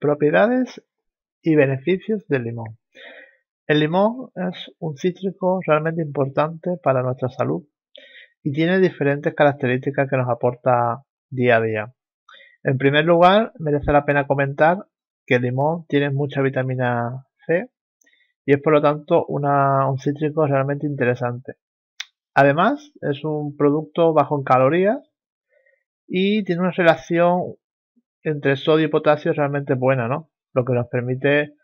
Propiedades y beneficios del limón. El limón es un cítrico realmente importante para nuestra salud y tiene diferentes características que nos aporta día a día. En primer lugar, merece la pena comentar que el limón tiene mucha vitamina C y es por lo tanto un cítrico realmente interesante. Además, es un producto bajo en calorías y tiene una relación entre sodio y potasio realmente buena, ¿no? Lo que nos permite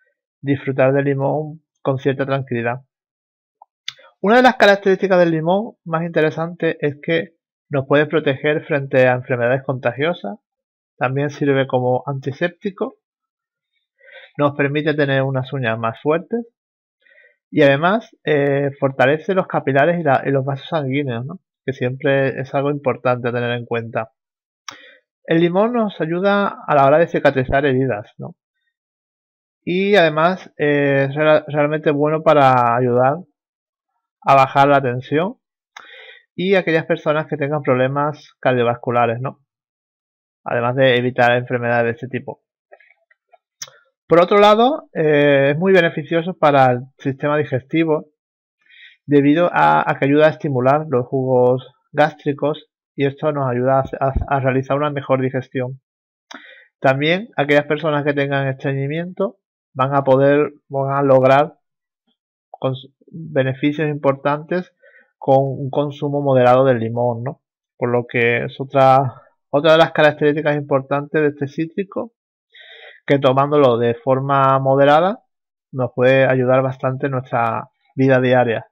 disfrutar del limón con cierta tranquilidad. Una de las características del limón más interesante es que nos puede proteger frente a enfermedades contagiosas, también sirve como antiséptico, nos permite tener unas uñas más fuertes y además eh, fortalece los capilares y, los vasos sanguíneos, que siempre es algo importante tener en cuenta. El limón nos ayuda a la hora de cicatrizar heridas, ¿no? Y además es realmente bueno para ayudar a bajar la tensión y aquellas personas que tengan problemas cardiovasculares, ¿no? Además de evitar enfermedades de este tipo. Por otro lado, eh, es muy beneficioso para el sistema digestivo debido a, que ayuda a estimular los jugos gástricos y esto nos ayuda a, realizar una mejor digestión. También aquellas personas que tengan estreñimiento van a poder van a lograr beneficios importantes con un consumo moderado del limón, ¿no? Por lo que es otra, otra de las características importantes de este cítrico que tomándolo de forma moderada nos puede ayudar bastante en nuestra vida diaria.